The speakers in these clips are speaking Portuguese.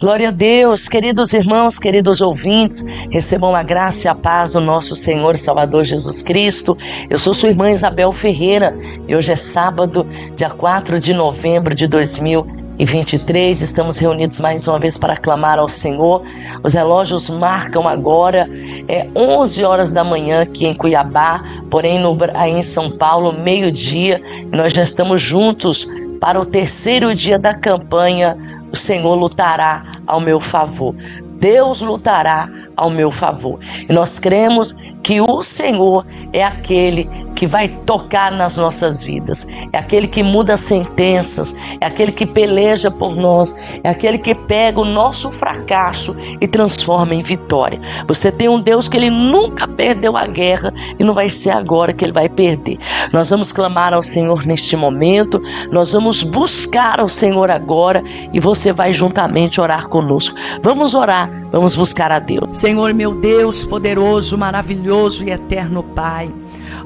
Glória a Deus, queridos irmãos, queridos ouvintes, recebam a graça e a paz do nosso Senhor e Salvador Jesus Cristo. Eu sou sua irmã Isabel Ferreira e hoje é sábado, dia 4 de novembro de 2023. Estamos reunidos mais uma vez para clamar ao Senhor. Os relógios marcam agora é 11 horas da manhã aqui em Cuiabá, porém no, aí em São Paulo, meio-dia, nós já estamos juntos para o terceiro dia da campanha, o Senhor lutará ao meu favor. Deus lutará ao meu favor. E nós cremos que o Senhor é aquele que vai tocar nas nossas vidas, é aquele que muda sentenças, é aquele que peleja por nós, é aquele que pega o nosso fracasso e transforma em vitória. Você tem um Deus que ele nunca perdeu a guerra e não vai ser agora que ele vai perder. Nós vamos clamar ao Senhor neste momento, nós vamos buscar ao Senhor agora e você vai juntamente orar conosco. Vamos orar, vamos buscar a Deus. Senhor meu Deus, poderoso, maravilhoso e eterno Pai.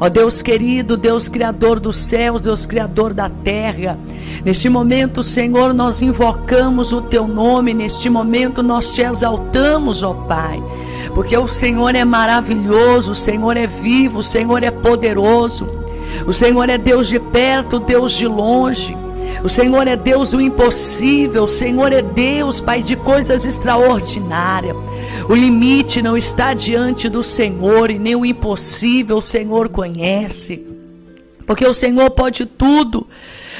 Ó Deus querido, Deus criador dos céus, Deus criador da terra. Neste momento, Senhor, nós invocamos o teu nome, neste momento nós te exaltamos, ó Pai. Porque o Senhor é maravilhoso, o Senhor é vivo, o Senhor é poderoso. O Senhor é Deus de perto, Deus de longe. O Senhor é Deus o impossível, o Senhor é Deus, Pai, de coisas extraordinárias. O limite não está diante do Senhor e nem o impossível o Senhor conhece. Porque o Senhor pode tudo.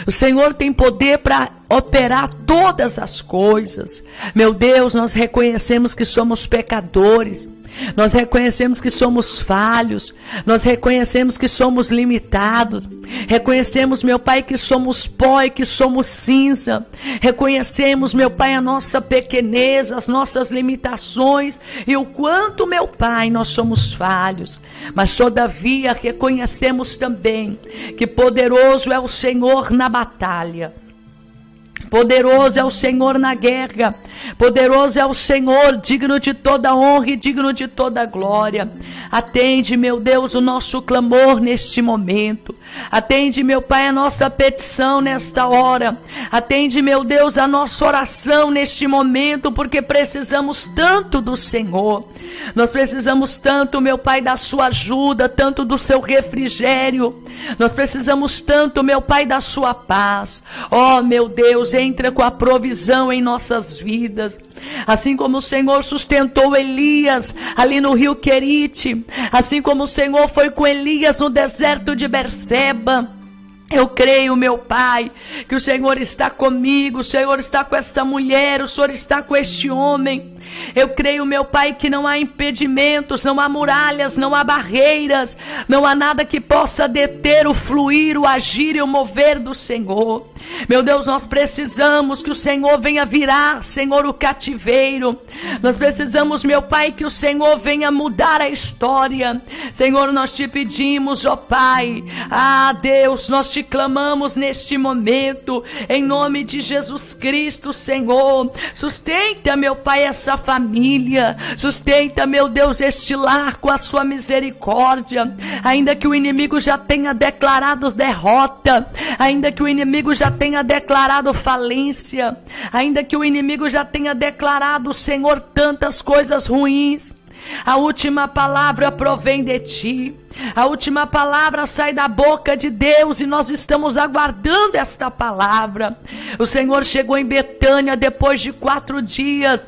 O Senhor tem poder para operar todas as coisas. Meu Deus, nós reconhecemos que somos pecadores. Nós reconhecemos que somos falhos, nós reconhecemos que somos limitados, reconhecemos, meu Pai, que somos pó e que somos cinza, reconhecemos, meu Pai, a nossa pequenez, as nossas limitações e o quanto, meu Pai, nós somos falhos, mas todavia reconhecemos também que poderoso é o Senhor na batalha. Poderoso é o Senhor na guerra, poderoso é o Senhor, digno de toda honra e digno de toda glória. Atende, meu Deus, o nosso clamor neste momento. Atende, meu Pai, a nossa petição nesta hora. Atende, meu Deus, a nossa oração neste momento, porque precisamos tanto do Senhor. Nós precisamos tanto, meu Pai, da sua ajuda, tanto do seu refrigério. Nós precisamos tanto, meu Pai, da sua paz. Oh, meu Deus, entra com a provisão em nossas vidas. Assim como o Senhor sustentou Elias ali no rio Querite, assim como o Senhor foi com Elias no deserto de Berseba. Eu creio, meu Pai, que o Senhor está comigo, o Senhor está com esta mulher, o Senhor está com este homem. Eu creio, meu Pai, que não há impedimentos, não há muralhas, não há barreiras, não há nada que possa deter o fluir, o agir e o mover do Senhor. Meu Deus, nós precisamos que o Senhor venha virar, Senhor, o cativeiro. Nós precisamos, meu Pai, que o Senhor venha mudar a história. Senhor, nós te pedimos, ó Pai. Ah, Deus, nós te clamamos neste momento, em nome de Jesus Cristo, Senhor. Sustenta, meu Pai, essa família. Sustenta, meu Deus, este lar com a sua misericórdia. Ainda que o inimigo já tenha declarado derrota, ainda que o inimigo já tenha declarado falência, ainda que o inimigo já tenha declarado, Senhor, tantas coisas ruins. A última palavra provém de ti. A última palavra sai da boca de Deus e nós estamos aguardando esta palavra. O Senhor chegou em Betânia depois de quatro dias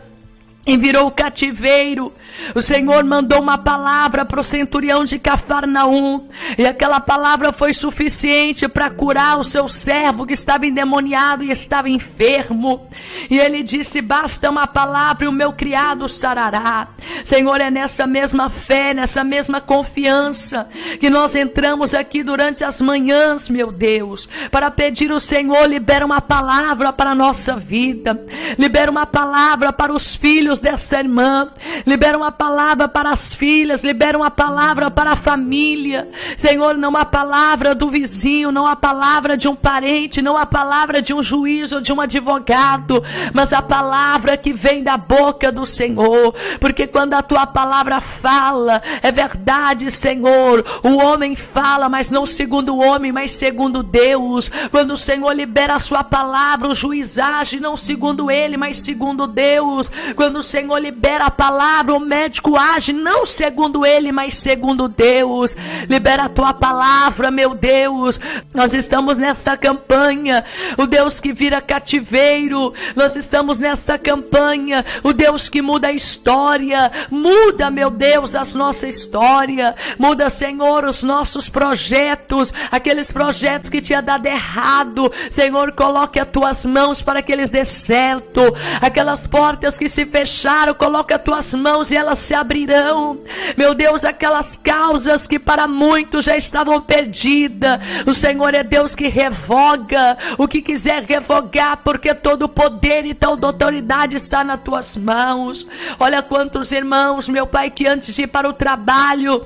e virou cativeiro. O Senhor mandou uma palavra para o centurião de Cafarnaum, e aquela palavra foi suficiente para curar o seu servo que estava endemoniado e estava enfermo. E ele disse: Basta uma palavra e o meu criado sarará. Senhor, é nessa mesma fé, nessa mesma confiança que nós entramos aqui durante as manhãs, meu Deus, para pedir o Senhor libera uma palavra para a nossa vida, libera uma palavra para os filhos filhos dessa irmã. Libera uma palavra para as filhas, libera uma palavra para a família. Senhor, não a palavra do vizinho, não a palavra de um parente, não a palavra de um juiz ou de um advogado, mas a palavra que vem da boca do Senhor. Porque quando a tua palavra fala, é verdade, Senhor. O homem fala, mas não segundo o homem, mas segundo Deus. Quando o Senhor libera a sua palavra, o juiz age não segundo ele, mas segundo Deus. Quando o Senhor libera a palavra, o médico age não segundo ele, mas segundo Deus. Libera a tua palavra, meu Deus. Nós estamos nesta campanha, o Deus que vira cativeiro. Nós estamos nesta campanha, o Deus que muda a história. Muda, meu Deus, a nossa história. Muda, Senhor, os nossos projetos, aqueles projetos que tinha dado errado. Senhor, coloque as tuas mãos para que eles dê certo. Aquelas portas que se fecharam, coloque as tuas mãos e elas se abrirão. Meu Deus, aquelas causas que para muitos já estavam perdidas. O Senhor é Deus que revoga o que quiser revogar, porque todo poder e toda autoridade está nas tuas mãos. Olha quantos irmãos, meu Pai, que antes de ir para o trabalho,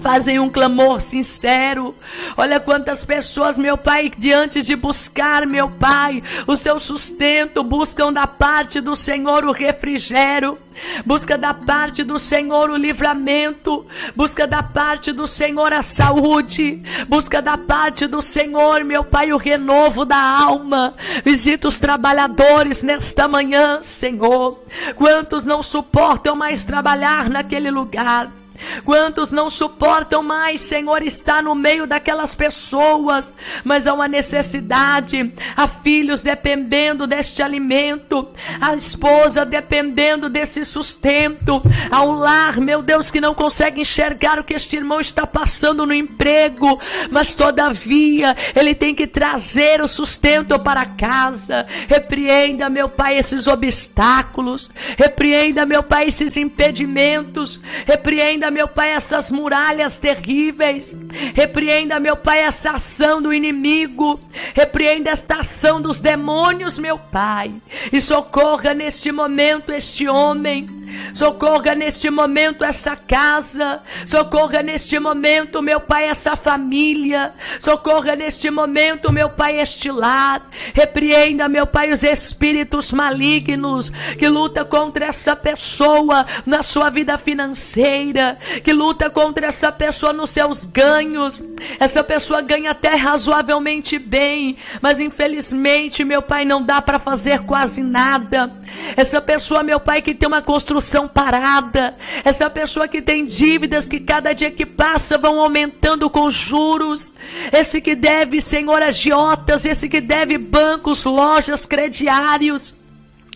fazem um clamor sincero. Olha quantas pessoas, meu Pai, diante de buscar, meu Pai, o seu sustento, buscam da parte do Senhor o refrigério. Busca da parte do Senhor o livramento, busca da parte do Senhor a saúde, busca da parte do Senhor, meu Pai, o renovo da alma. Visita os trabalhadores nesta manhã, Senhor. Quantos não suportam mais trabalhar naquele lugar? Quantos não suportam mais, Senhor, estar no meio daquelas pessoas, mas há uma necessidade, há filhos dependendo deste alimento, a esposa dependendo desse sustento, há um lar, meu Deus, que não consegue enxergar o que este irmão está passando no emprego, mas todavia ele tem que trazer o sustento para casa. Repreenda, meu Pai, esses obstáculos, repreenda, meu Pai, esses impedimentos, repreenda Repreenda, meu Pai, essas muralhas terríveis. Repreenda, meu Pai, essa ação do inimigo. Repreenda esta ação dos demônios, meu Pai. E socorra neste momento este homem Socorra neste momento essa casa. Socorra neste momento, meu Pai, essa família. Socorra neste momento, meu Pai, este lar. Repreenda, meu Pai, os espíritos malignos que luta contra essa pessoa na sua vida financeira, que luta contra essa pessoa nos seus ganhos. Essa pessoa ganha até razoavelmente bem, mas infelizmente, meu Pai, não dá para fazer quase nada. Essa pessoa, meu Pai, que tem uma construção parada. Essa pessoa que tem dívidas que cada dia que passa vão aumentando com juros. Esse que deve, Senhor, agiotas. Esse que deve bancos, lojas, crediários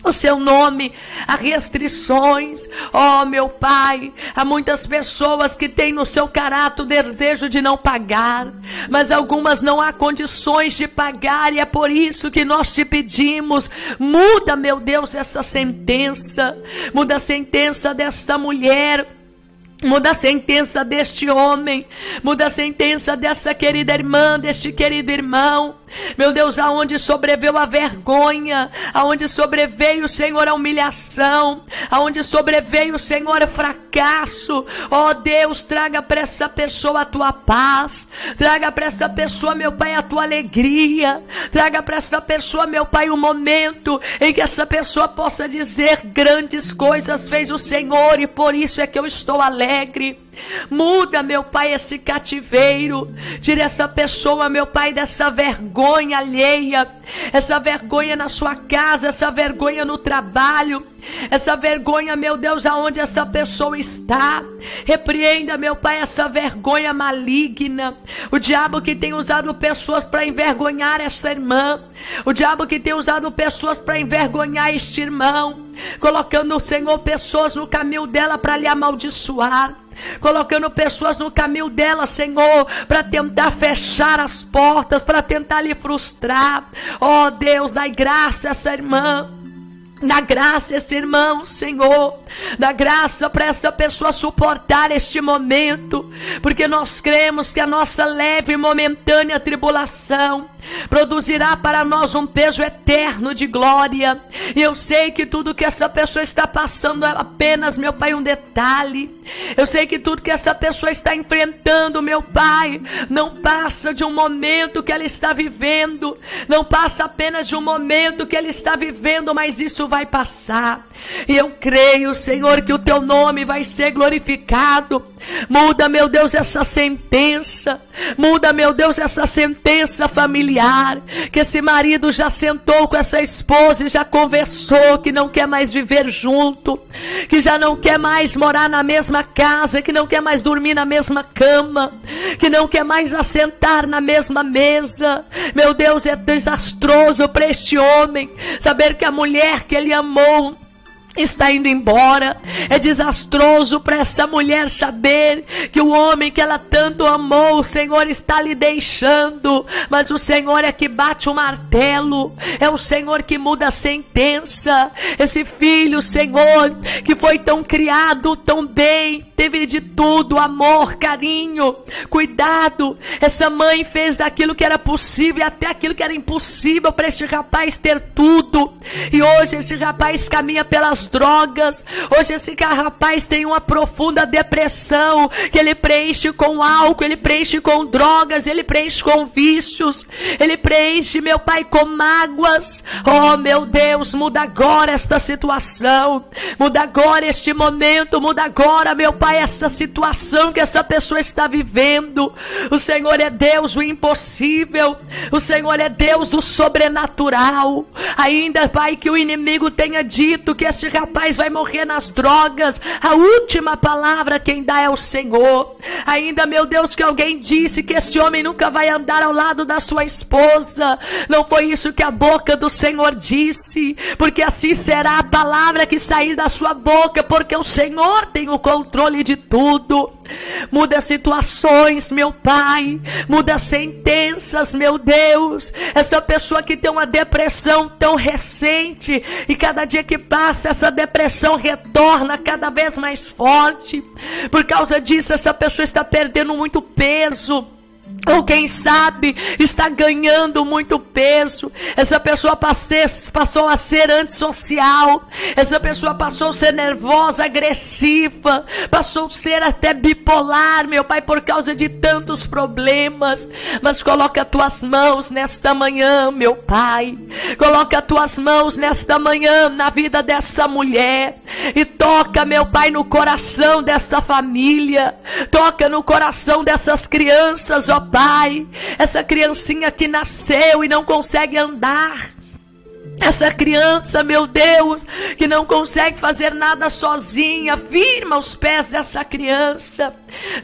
o seu nome, há restrições. Oh, meu Pai, há muitas pessoas que têm no seu caráter o desejo de não pagar, mas algumas não há condições de pagar, e é por isso que nós te pedimos: muda, meu Deus, essa sentença, muda a sentença desta mulher Muda a sentença deste homem, muda a sentença dessa querida irmã, deste querido irmão. Meu Deus, aonde sobreveio a vergonha, aonde sobreveio, Senhor, a humilhação, aonde sobreveio, Senhor, o fracasso. Ó oh, Deus, traga para essa pessoa a tua paz, traga para essa pessoa, meu Pai, a tua alegria, traga para essa pessoa, meu Pai, o um momento em que essa pessoa possa dizer grandes coisas fez o Senhor e por isso é que eu estou alegre. Muda, meu Pai, esse cativeiro. Tira essa pessoa, meu Pai, dessa vergonha alheia. Essa vergonha na sua casa, essa vergonha no trabalho. Essa vergonha, meu Deus, aonde essa pessoa está. Repreenda, meu Pai, essa vergonha maligna. O diabo que tem usado pessoas para envergonhar essa irmã. O diabo que tem usado pessoas para envergonhar este irmão. Colocando o Senhor pessoas no caminho dela para lhe amaldiçoar colocando pessoas no caminho dela, Senhor, para tentar fechar as portas, para tentar lhe frustrar. Oh Deus, dai graça a essa irmã. Dá graça esse irmão, Senhor. Dá graça para essa pessoa suportar este momento. Porque nós cremos que a nossa leve e momentânea tribulação produzirá para nós um peso eterno de glória. E eu sei que tudo que essa pessoa está passando é apenas, meu Pai, um detalhe. Eu sei que tudo que essa pessoa está enfrentando, meu Pai, não passa de um momento que ela está vivendo, não passa apenas de um momento que ela está vivendo, mas isso vai passar. E eu creio, Senhor, que o teu nome vai ser glorificado. Muda, meu Deus, essa sentença. Muda, meu Deus, essa sentença familiar. Que esse marido já sentou com essa esposa e já conversou que não quer mais viver junto, que já não quer mais morar na mesma casa, que não quer mais dormir na mesma cama, que não quer mais assentar na mesma mesa. Meu Deus, é desastroso para este homem saber que a mulher que ele amou está indo embora. É desastroso para essa mulher saber que o homem que ela tanto amou, o Senhor está lhe deixando. Mas o Senhor é que bate o martelo, é o Senhor que muda a sentença. Esse filho, Senhor, que foi tão criado, tão bem, teve de tudo: amor, carinho, cuidado. Essa mãe fez aquilo que era possível e até aquilo que era impossível para este rapaz ter tudo. E hoje esse rapaz caminha pelas drogas. Hoje esse rapaz tem uma profunda depressão que ele preenche com álcool, ele preenche com drogas, ele preenche com vícios, ele preenche, meu pai, com mágoas. Oh, meu Deus, muda agora esta situação. Muda agora este momento, muda agora, meu pai essa situação que essa pessoa está vivendo. O Senhor é Deus do impossível. O Senhor é Deus do sobrenatural. Ainda, Pai, que o inimigo tenha dito que esse rapaz vai morrer nas drogas. A última palavra quem dá é o Senhor. Ainda, meu Deus, que alguém disse que esse homem nunca vai andar ao lado da sua esposa. Não foi isso que a boca do Senhor disse, porque assim será a palavra que sair da sua boca, porque o Senhor tem o controle de tudo. Muda situações, meu Pai. Muda sentenças, meu Deus. Essa pessoa que tem uma depressão tão recente e cada dia que passa, essa depressão retorna cada vez mais forte. Por causa disso, essa pessoa está perdendo muito peso ou quem sabe está ganhando muito peso. Essa pessoa passou a ser antissocial. Essa pessoa passou a ser nervosa, agressiva. Passou a ser até bipolar, meu Pai, por causa de tantos problemas. Mas coloca as tuas mãos nesta manhã, meu Pai. Coloca as tuas mãos nesta manhã na vida dessa mulher. E toca, meu Pai, no coração desta família. Toca no coração dessas crianças, ó Pai, essa criancinha que nasceu e não consegue andar. Essa criança, meu Deus, que não consegue fazer nada sozinha, firma os pés dessa criança.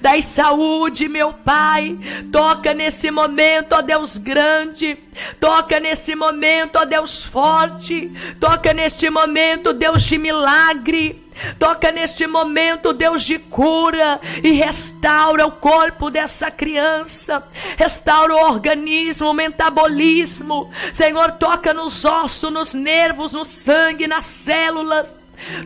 Dai saúde, meu Pai. Toca nesse momento, ó Deus grande. Toca nesse momento, ó Deus forte. Toca neste momento, Deus de milagre. Toca neste momento, Deus de cura, e restaura o corpo dessa criança, restaura o organismo, o metabolismo. Senhor, toca nos ossos, nos nervos, no sangue, nas células.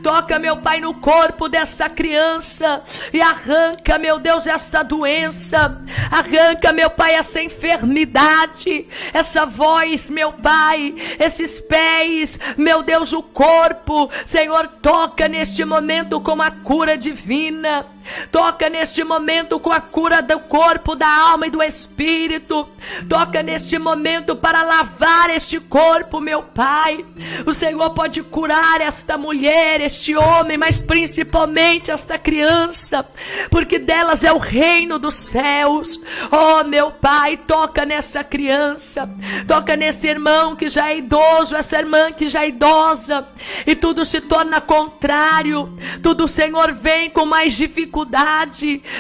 Toca, meu Pai, no corpo dessa criança e arranca, meu Deus, esta doença. Arranca, meu Pai, essa enfermidade, essa voz, meu Pai, esses pés, meu Deus, o corpo. Senhor, toca neste momento com a cura divina. Toca neste momento com a cura do corpo, da alma e do espírito. Toca neste momento para lavar este corpo, meu Pai. O Senhor pode curar esta mulher, este homem, mas principalmente esta criança, porque delas é o reino dos céus. Oh, meu Pai, toca nessa criança. Toca nesse irmão que já é idoso, essa irmã que já é idosa, e tudo se torna contrário. Tudo, Senhor, vem com mais dificuldade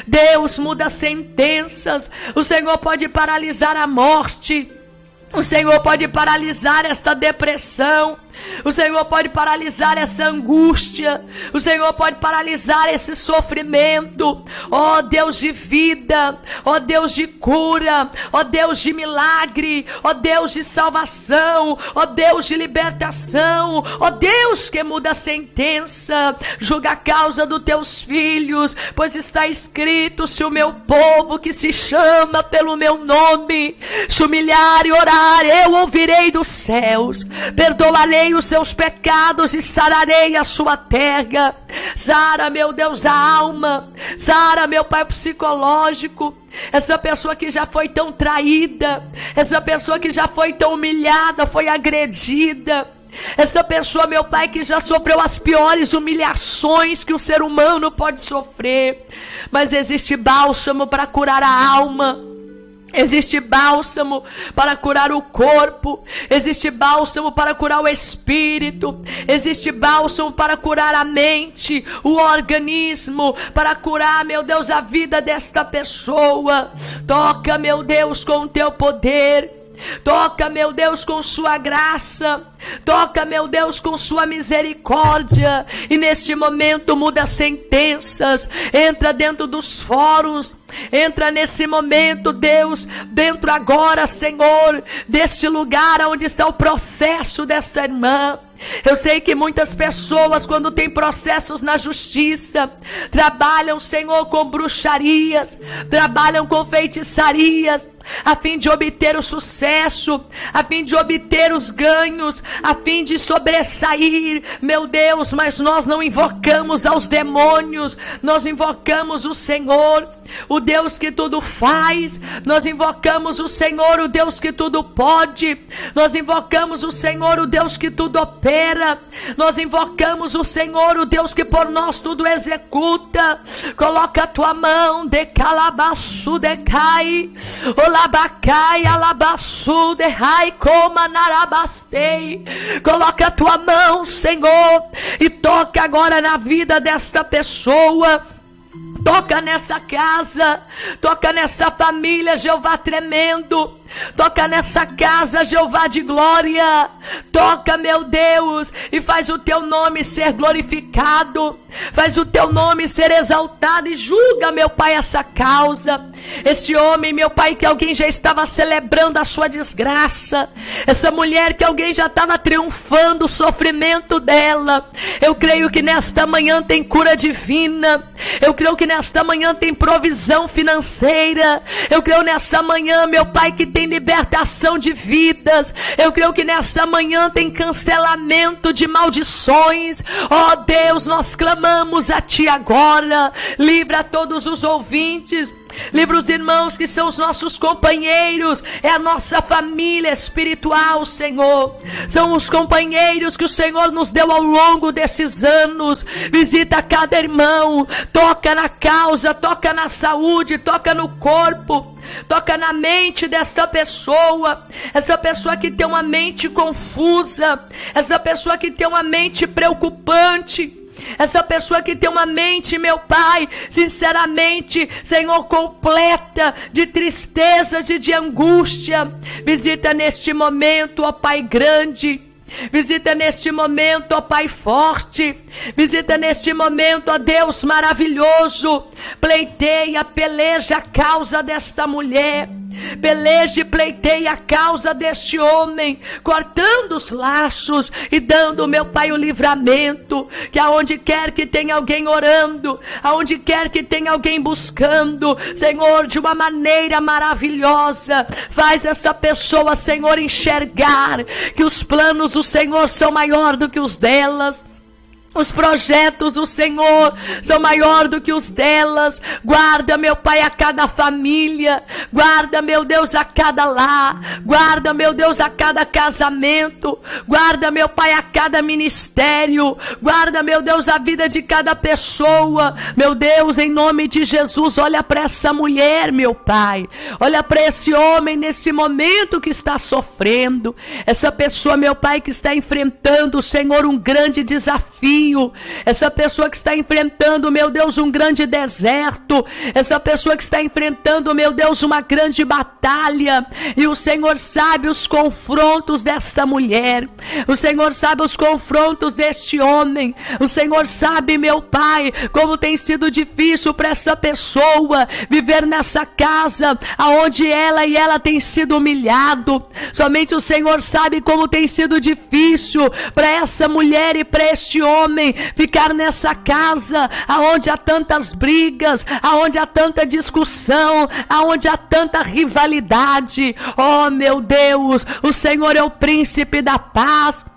Deus muda sentenças. O Senhor pode paralisar a morte. O Senhor pode paralisar esta depressão. O Senhor pode paralisar essa angústia. O Senhor pode paralisar esse sofrimento. Ó oh, Deus de vida, ó oh, Deus de cura, ó oh, Deus de milagre, ó Deus de salvação, ó Deus de libertação, ó Deus que muda a sentença. Julga a causa dos teus filhos, pois está escrito: se o meu povo que se chama pelo meu nome se humilhar e orar, eu ouvirei dos céus, perdoarei os seus pecados e sararei a sua terra. Sara, meu Deus, a alma. Sara, meu Pai psicológico. Essa pessoa que já foi tão traída, essa pessoa que já foi tão humilhada, foi agredida. Essa pessoa, meu pai, que já sofreu as piores humilhações que o ser humano pode sofrer, mas existe bálsamo para curar a alma. Existe bálsamo para curar o corpo, existe bálsamo para curar o espírito, existe bálsamo para curar a mente, o organismo, para curar, meu Deus, a vida desta pessoa. Toca, meu Deus, com o teu poder. Toca, meu Deus, com sua graça. Toca, meu Deus, com sua misericórdia. E neste momento muda sentenças. Entra dentro dos fóruns. Entra nesse momento, Deus, dentro agora, Senhor, deste lugar onde está o processo dessa irmã. Eu sei que muitas pessoas, quando tem processos na justiça, trabalham, Senhor, com bruxarias, trabalham com feitiçarias, a fim de obter o sucesso, a fim de obter os ganhos, a fim de sobressair, meu Deus, mas nós não invocamos aos demônios, nós invocamos o Senhor o Deus que tudo faz. Nós invocamos o Senhor, o Deus que tudo pode. Nós invocamos o Senhor, o Deus que tudo opera. Nós invocamos o Senhor, o Deus que por nós tudo executa. Coloca a tua mão de calabaçu de cai, olabacai, alabaçu de rai, coma narabastei. Coloca a tua mão, Senhor, e toca agora na vida desta pessoa Toca nessa casa, toca nessa família, Jeová tremendo. Toca nessa casa, Jeová de glória. Toca, meu Deus, e faz o teu nome ser glorificado. Faz o teu nome ser exaltado e julga, meu Pai, essa causa. Esse homem, meu Pai, que alguém já estava celebrando a sua desgraça. Essa mulher que alguém já estava triunfando o sofrimento dela. Eu creio que nesta manhã tem cura divina. Eu creio que nesta manhã tem provisão financeira. Eu creio nesta manhã, meu Pai, que tem tem libertação de vidas. Eu creio que nesta manhã tem cancelamento de maldições. Ó oh, Deus, nós clamamos a Ti agora. Livra todos os ouvintes Livra os irmãos que são os nossos companheiros, é a nossa família espiritual, Senhor. São os companheiros que o Senhor nos deu ao longo desses anos. Visita cada irmão, toca na causa, toca na saúde, toca no corpo. Toca na mente dessa pessoa, essa pessoa que tem uma mente confusa, essa pessoa que tem uma mente preocupante, essa pessoa que tem uma mente, meu Pai, sinceramente, Senhor, completa de tristezas e de angústia. Visita neste momento, ó Pai grande. Visita neste momento, ó Pai forte. Visita neste momento, ó Deus maravilhoso. Pleiteia, peleja a causa desta mulher. Peleje e pleitei a causa deste homem, cortando os laços e dando, meu Pai, o livramento. Que aonde quer que tenha alguém orando, aonde quer que tenha alguém buscando, Senhor, de uma maneira maravilhosa, faz essa pessoa, Senhor, enxergar que os planos do Senhor são maior do que os delas. Os projetos do Senhor são maior do que os delas. Guarda, meu Pai, a cada família. Guarda, meu Deus, a cada lar. Guarda, meu Deus, a cada casamento. Guarda, meu Pai, a cada ministério. Guarda, meu Deus, a vida de cada pessoa. Meu Deus, em nome de Jesus, olha para essa mulher, meu Pai. Olha para esse homem nesse momento que está sofrendo. Essa pessoa, meu Pai, que está enfrentando, Senhor, um grande desafio essa pessoa que está enfrentando, meu Deus, um grande deserto, essa pessoa que está enfrentando, meu Deus, uma grande batalha, e o Senhor sabe os confrontos desta mulher, o Senhor sabe os confrontos deste homem, o Senhor sabe, meu Pai, como tem sido difícil para essa pessoa viver nessa casa aonde ela e ela tem sido humilhado. Somente o Senhor sabe como tem sido difícil para essa mulher e para este homem ficar nessa casa aonde há tantas brigas, aonde há tanta discussão, aonde há tanta rivalidade. Oh, meu Deus, o Senhor é o príncipe da paz.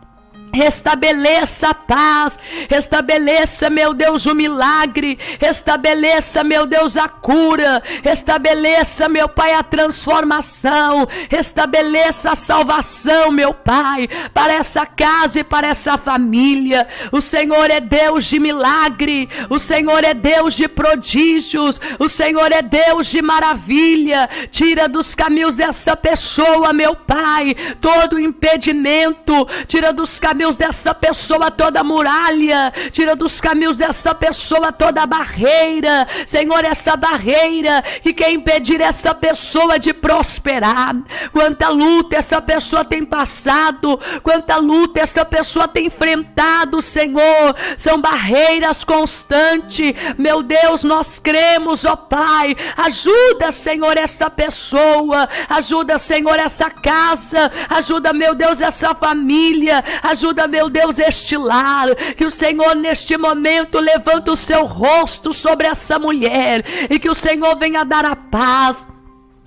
Restabeleça a paz, restabeleça, meu Deus, o milagre, restabeleça, meu Deus, a cura, restabeleça, meu Pai, a transformação, restabeleça a salvação, meu Pai, para essa casa e para essa família. O Senhor é Deus de milagre, o Senhor é Deus de prodígios, o Senhor é Deus de maravilha. Tira dos caminhos dessa pessoa, meu Pai, todo impedimento, tira dos caminhos caminhos dessa pessoa toda muralha, tira dos caminhos dessa pessoa toda barreira, Senhor, essa barreira que quer impedir essa pessoa de prosperar. Quanta luta essa pessoa tem passado, quanta luta essa pessoa tem enfrentado, Senhor, são barreiras constantes. Meu Deus, nós cremos, ó Pai, ajuda, Senhor, essa pessoa, ajuda, Senhor, essa casa, ajuda, meu Deus, essa família, ajuda ajuda, meu Deus, este lar. Que o Senhor, neste momento, levanta o seu rosto sobre essa mulher e que o Senhor venha dar a paz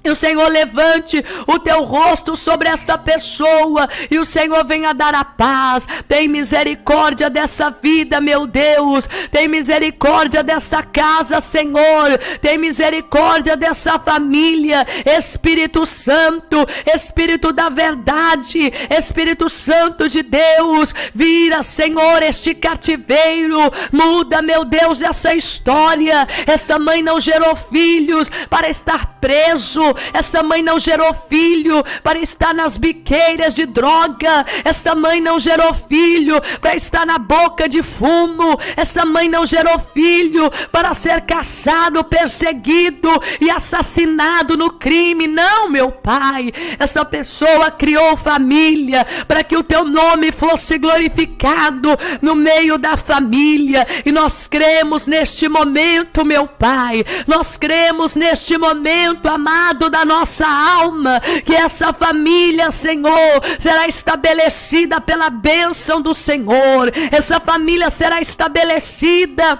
e o Senhor levante o teu rosto sobre essa pessoa e o Senhor venha dar a paz. Tem misericórdia dessa vida, meu Deus. Tem misericórdia dessa casa, Senhor. Tem misericórdia dessa família. Espírito Santo, Espírito da verdade, Espírito Santo de Deus, vira, Senhor, este cativeiro. Muda, meu Deus, essa história. Essa mãe não gerou filhos para estar preso essa mãe não gerou filho para estar nas biqueiras de droga. Essa mãe não gerou filho para estar na boca de fumo. Essa mãe não gerou filho para ser caçado, perseguido e assassinado no crime. Não, meu pai. Essa pessoa criou família para que o teu nome fosse glorificado no meio da família. E nós cremos neste momento, meu pai. Nós cremos neste momento, amado da nossa alma, que essa família, Senhor, será estabelecida pela bênção do Senhor, essa família será estabelecida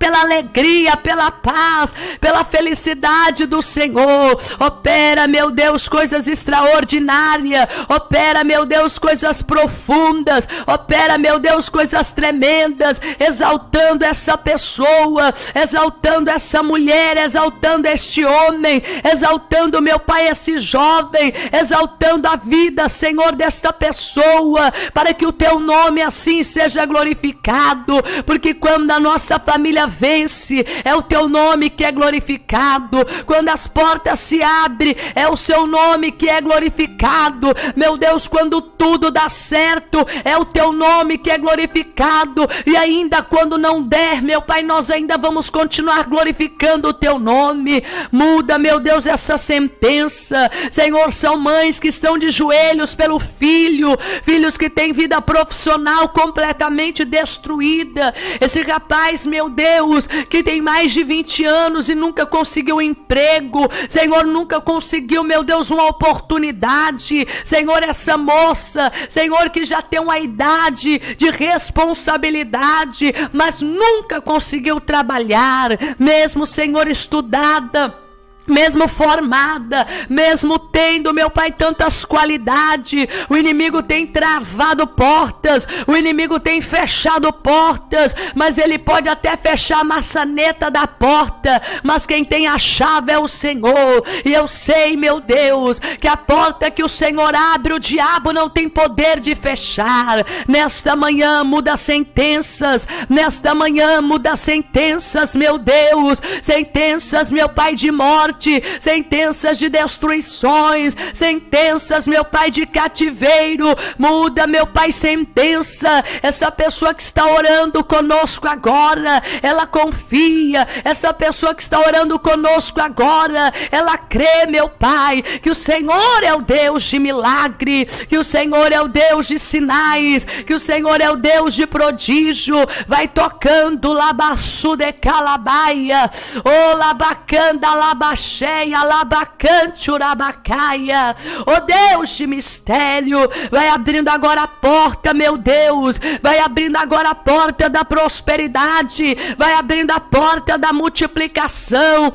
pela alegria, pela paz, pela felicidade do Senhor. Opera, meu Deus, coisas extraordinárias. Opera, meu Deus, coisas profundas. Opera, meu Deus, coisas tremendas, exaltando essa pessoa, exaltando essa mulher, exaltando este homem, exaltando, meu Pai, esse jovem, exaltando a vida, Senhor, desta pessoa, para que o teu nome assim seja glorificado, porque quando a nossa família vence, é o teu nome que é glorificado. Quando as portas se abrem, é o seu nome que é glorificado. Meu Deus, quando tudo dá certo, é o teu nome que é glorificado. E ainda quando não der, meu Pai, nós ainda vamos continuar glorificando o teu nome. Muda, meu Deus, essa sentença. Senhor, são mães que estão de joelhos pelo filho, filhos que têm vida profissional completamente destruída. Esse rapaz, meu Deus, Deus, que tem mais de 20 anos e nunca conseguiu um emprego, Senhor, nunca conseguiu, meu Deus, uma oportunidade, Senhor, essa moça, Senhor, que já tem uma idade de responsabilidade, mas nunca conseguiu trabalhar, mesmo, Senhor, estudada mesmo formada, mesmo tendo, meu Pai, tantas qualidades, o inimigo tem travado portas, o inimigo tem fechado portas, mas ele pode até fechar a maçaneta da porta, mas quem tem a chave é o Senhor, e eu sei, meu Deus, que a porta que o Senhor abre, o diabo não tem poder de fechar. Nesta manhã muda sentenças, nesta manhã muda sentenças, meu Deus, sentenças, meu Pai, de morte morte, sentenças de destruições, sentenças, meu Pai, de cativeiro. Muda, meu Pai, sentença. Essa pessoa que está orando conosco agora, ela confia. Essa pessoa que está orando conosco agora, ela crê, meu Pai, que o Senhor é o Deus de milagre, que o Senhor é o Deus de sinais, que o Senhor é o Deus de prodígio. Vai tocando labaçu de calabaia, o labacanda labacheia, labacante urabacaia. Oh Deus de mistério, vai abrindo agora a porta, meu Deus, vai abrindo agora a porta da prosperidade, vai abrindo a porta da multiplicação.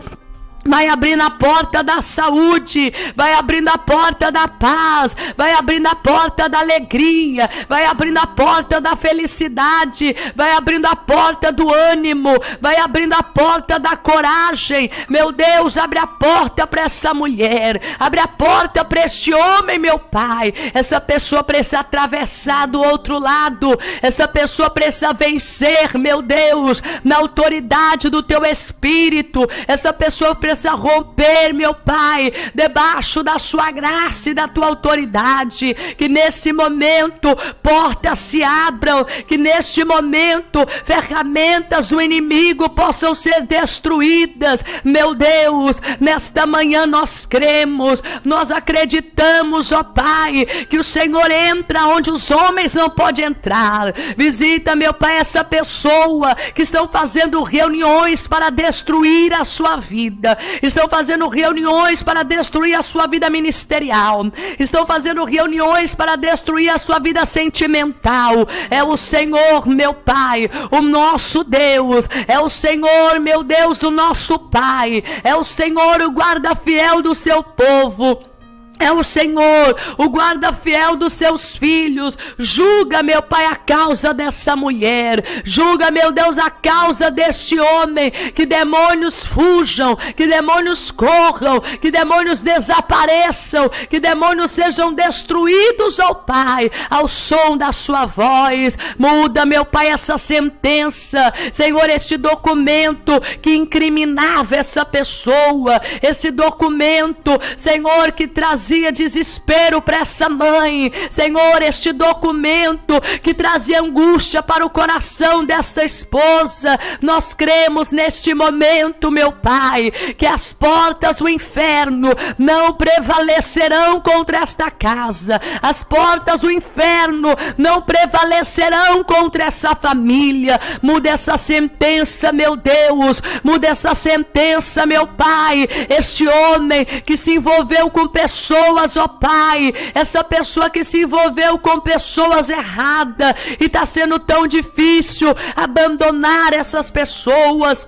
Vai abrindo a porta da saúde, vai abrindo a porta da paz, vai abrindo a porta da alegria, vai abrindo a porta da felicidade, vai abrindo a porta do ânimo, vai abrindo a porta da coragem. Meu Deus, abre a porta para essa mulher, abre a porta para este homem, meu Pai. Essa pessoa precisa atravessar do outro lado, essa pessoa precisa vencer, meu Deus, na autoridade do teu espírito. Essa pessoa precisa precisa romper, meu Pai, debaixo da Sua graça e da Tua autoridade. Que nesse momento portas se abram, que neste momento ferramentas do inimigo possam ser destruídas. Meu Deus, nesta manhã nós cremos, nós acreditamos, ó Pai, que o Senhor entra onde os homens não podem entrar. Visita, meu Pai, essa pessoa que estão fazendo reuniões para destruir a sua vida estão fazendo reuniões para destruir a sua vida ministerial, estão fazendo reuniões para destruir a sua vida sentimental. É o Senhor, meu Pai, o nosso Deus, é o Senhor, meu Deus, o nosso Pai, é o Senhor, o guarda fiel do seu povo. É o Senhor, o guarda fiel dos seus filhos. Julga, meu Pai, a causa dessa mulher. Julga, meu Deus, a causa deste homem. Que demônios fujam, que demônios corram, que demônios desapareçam, que demônios sejam destruídos, ó oh Pai, ao som da sua voz. Muda, meu Pai, essa sentença. Senhor, este documento que incriminava essa pessoa. Esse documento, Senhor, que traz trazia desespero para essa mãe. Senhor, este documento que trazia angústia para o coração desta esposa. Nós cremos neste momento, meu Pai, que as portas do inferno não prevalecerão contra esta casa. As portas do inferno não prevalecerão contra essa família. Muda essa sentença, meu Deus. Muda essa sentença, meu Pai. Este homem que se envolveu com pessoas pessoas, ó Pai, essa pessoa que se envolveu com pessoas erradas e está sendo tão difícil abandonar essas pessoas.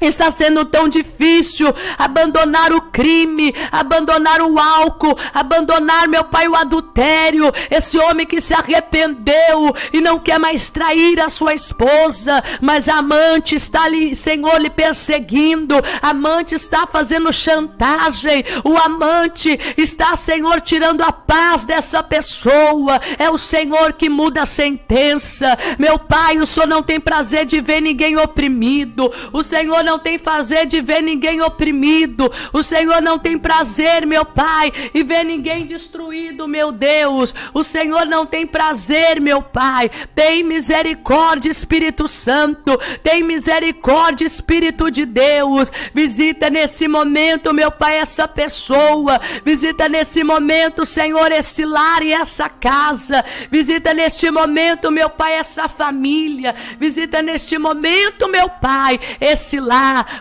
Está sendo tão difícil abandonar o crime, abandonar o álcool, abandonar, meu pai, o adultério. Esse homem que se arrependeu e não quer mais trair a sua esposa, mas a amante está ali, Senhor, lhe perseguindo. A amante está fazendo chantagem. O amante está, Senhor, tirando a paz dessa pessoa. É o Senhor que muda a sentença. Meu pai, o Senhor não tem prazer de ver ninguém oprimido. O Senhor não tem prazer de ver ninguém oprimido. O Senhor não tem prazer, meu Pai, em ver ninguém destruído, meu Deus. O Senhor não tem prazer, meu Pai. Tem misericórdia, Espírito Santo. Tem misericórdia, Espírito de Deus. Visita nesse momento, meu Pai, essa pessoa. Visita nesse momento, Senhor, esse lar e essa casa. Visita neste momento, meu Pai, essa família. Visita neste momento, meu Pai, esse lar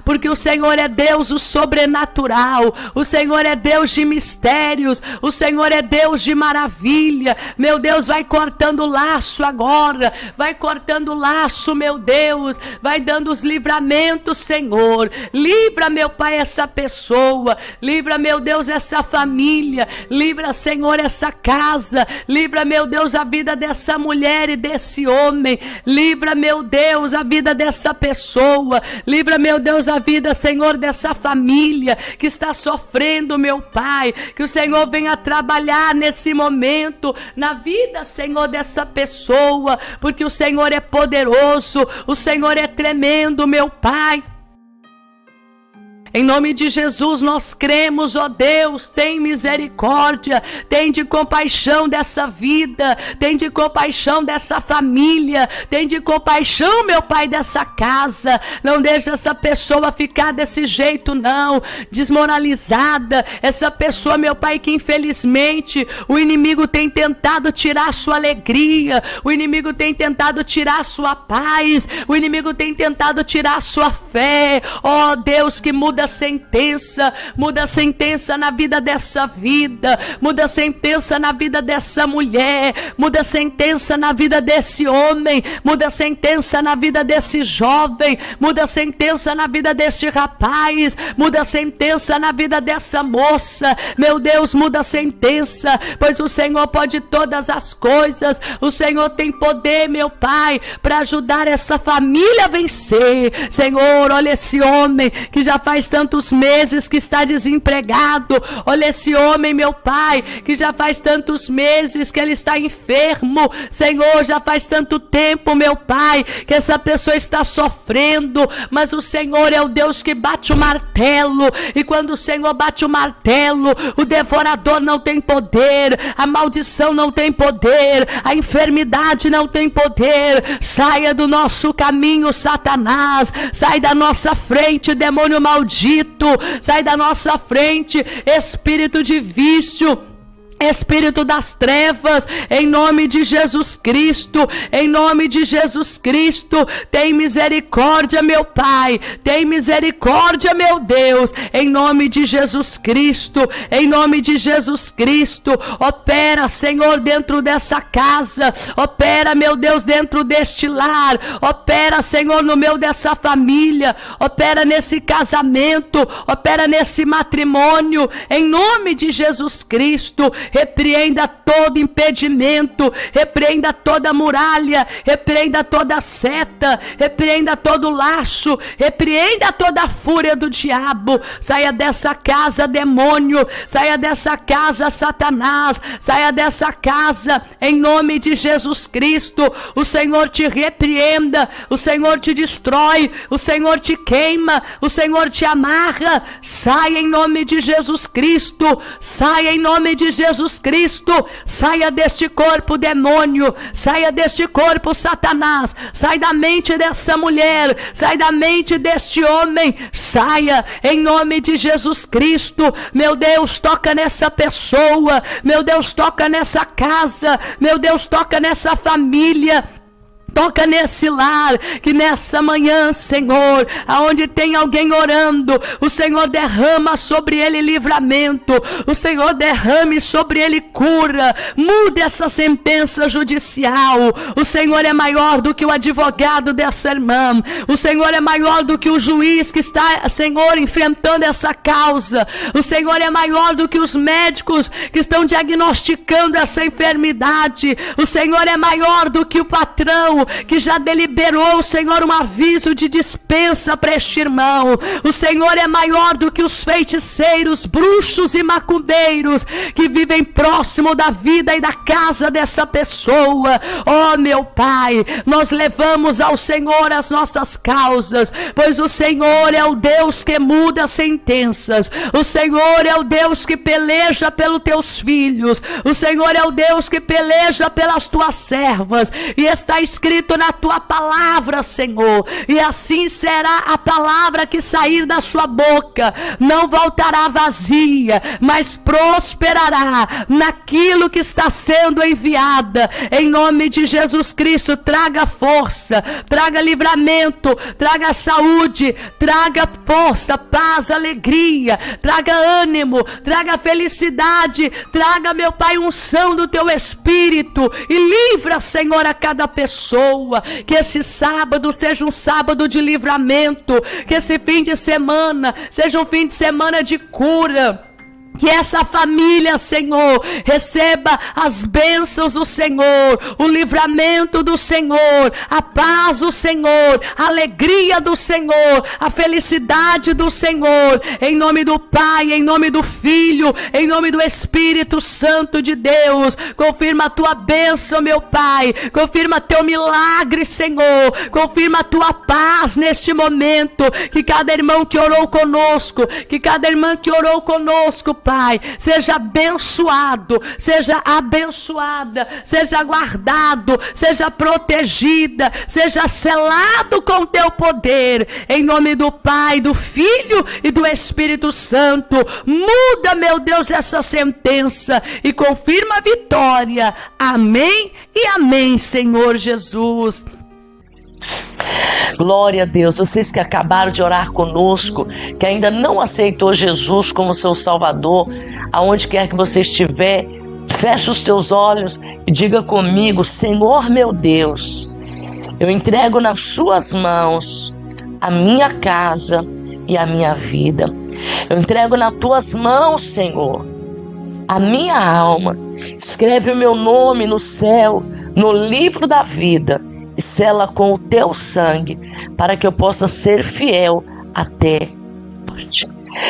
porque o Senhor é Deus o sobrenatural, o Senhor é Deus de mistérios, o Senhor é Deus de maravilha. Meu Deus, vai cortando o laço agora, vai cortando o laço, meu Deus, vai dando os livramentos, Senhor. Livra, meu Pai, essa pessoa, livra, meu Deus, essa família, livra, Senhor, essa casa, livra, meu Deus, a vida dessa mulher e desse homem, livra, meu Deus, a vida dessa pessoa, livra, meu Deus, a vida, Senhor, dessa família que está sofrendo, meu Pai. Que o Senhor venha trabalhar nesse momento na vida, Senhor, dessa pessoa, porque o Senhor é poderoso, o Senhor é tremendo, meu Pai. Em nome de Jesus, nós cremos, ó Deus, tem misericórdia, tem de compaixão dessa vida, tem de compaixão dessa família, tem de compaixão, meu Pai, dessa casa. Não deixa essa pessoa ficar desse jeito, não, desmoralizada. Essa pessoa, meu Pai, que infelizmente o inimigo tem tentado tirar sua alegria, o inimigo tem tentado tirar sua paz, o inimigo tem tentado tirar sua fé. Ó Deus, que muda a sentença, muda a sentença na vida dessa vida, muda a sentença na vida dessa mulher, muda a sentença na vida desse homem, muda a sentença na vida desse jovem, muda a sentença na vida desse rapaz, muda a sentença na vida dessa moça. Meu Deus, muda a sentença, pois o Senhor pode todas as coisas. O Senhor tem poder, meu Pai, para ajudar essa família a vencer. Senhor, olha esse homem que já faz tantos meses que está desempregado. Olha esse homem, meu Pai, que já faz tantos meses que ele está enfermo. Senhor, já faz tanto tempo, meu Pai, que essa pessoa está sofrendo, mas o Senhor é o Deus que bate o martelo. E quando o Senhor bate o martelo, o devorador não tem poder, a maldição não tem poder, a enfermidade não tem poder. Saia do nosso caminho, Satanás. Sai da nossa frente, demônio maldito. Sai da nossa frente, espírito de vício Espírito das trevas, em nome de Jesus Cristo, em nome de Jesus Cristo, tem misericórdia, meu Pai, tem misericórdia, meu Deus, em nome de Jesus Cristo, em nome de Jesus Cristo, opera, Senhor, dentro dessa casa, opera, meu Deus, dentro deste lar, opera, Senhor, no meio dessa família, opera nesse casamento, opera nesse matrimônio, em nome de Jesus Cristo repreenda todo impedimento, repreenda toda muralha, repreenda toda seta, repreenda todo laço, repreenda toda fúria do diabo. Saia dessa casa, demônio, saia dessa casa, Satanás, saia dessa casa, em nome de Jesus Cristo. O Senhor te repreenda, o Senhor te destrói, o Senhor te queima, o Senhor te amarra. Saia em nome de Jesus Cristo, saia em nome de Jesus Jesus Cristo, saia deste corpo, demônio, saia deste corpo, Satanás, sai da mente dessa mulher, sai da mente deste homem, saia em nome de Jesus Cristo, meu Deus, toca nessa pessoa, meu Deus, toca nessa casa, meu Deus, toca nessa família. Toca nesse lar, que nessa manhã, Senhor, aonde tem alguém orando, o Senhor derrama sobre ele livramento, o Senhor derrame sobre ele cura, mude essa sentença judicial. O Senhor é maior do que o advogado dessa irmã, o Senhor é maior do que o juiz que está, Senhor, enfrentando essa causa, o Senhor é maior do que os médicos que estão diagnosticando essa enfermidade, o Senhor é maior do que o patrão que já deliberou, Senhor, um aviso de dispensa para este irmão. O Senhor é maior do que os feiticeiros, bruxos e macumbeiros que vivem próximo da vida e da casa dessa pessoa. Oh, meu Pai, nós levamos ao Senhor as nossas causas, pois o Senhor é o Deus que muda sentenças. O Senhor é o Deus que peleja pelos teus filhos. O Senhor é o Deus que peleja pelas tuas servas. E está escrito escrito na tua palavra, Senhor. E assim será a palavra que sair da sua boca, não voltará vazia, mas prosperará naquilo que está sendo enviada. Em nome de Jesus Cristo, traga força, traga livramento, traga saúde, traga força, paz, alegria, traga ânimo, traga felicidade, traga, meu Pai, unção do teu espírito e livra, Senhor, a cada pessoa Que esse sábado seja um sábado de livramento. Que esse fim de semana seja um fim de semana de cura Que essa família, Senhor, receba as bênçãos do Senhor, o livramento do Senhor, a paz do Senhor, a alegria do Senhor, a felicidade do Senhor, em nome do Pai, em nome do Filho, em nome do Espírito Santo de Deus. Confirma a tua bênção, meu Pai, confirma teu milagre, Senhor, confirma a tua paz neste momento. Que cada irmão que orou conosco, que cada irmã que orou conosco, Pai seja abençoado, seja abençoada, seja guardado, seja protegida, seja selado com teu poder, em nome do Pai, do Filho e do Espírito Santo. Muda, meu Deus, essa sentença e confirma a vitória. Amém e amém, Senhor Jesus. Glória a Deus. Vocês que acabaram de orar conosco, que ainda não aceitou Jesus como seu Salvador, aonde quer que você estiver, feche os teus olhos e diga comigo: Senhor meu Deus, eu entrego nas Suas mãos a minha casa e a minha vida. Eu entrego nas Tuas mãos, Senhor, a minha alma. Escreve o meu nome no céu, no livro da vida sela com o teu sangue, para que eu possa ser fiel até morte.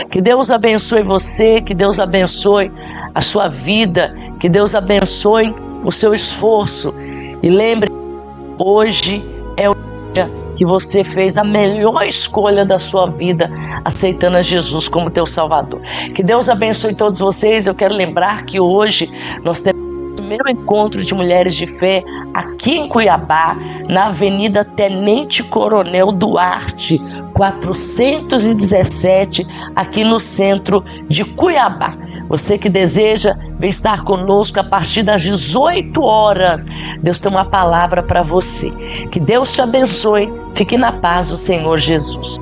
Que Deus abençoe você, que Deus abençoe a sua vida, que Deus abençoe o seu esforço. E lembre, hoje é o dia que você fez a melhor escolha da sua vida, aceitando a Jesus como teu Salvador. Que Deus abençoe todos vocês. Eu quero lembrar que hoje nós temos primeiro encontro de mulheres de fé aqui em Cuiabá, na Avenida Tenente Coronel Duarte, 417, aqui no centro de Cuiabá. Você que deseja vir estar conosco a partir das 18 horas, Deus tem uma palavra para você. Que Deus te abençoe. Fique na paz do Senhor Jesus.